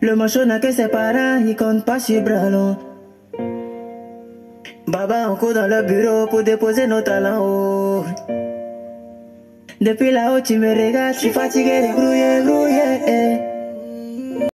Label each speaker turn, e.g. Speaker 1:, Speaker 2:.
Speaker 1: Le macho n'a que ses parents, il compte pas sur bras long. Baba, on court dans le bureau pour déposer nos talents. Oh. Depuis là-haut, tu me regardes, je suis fatigué de grouiller, grouiller.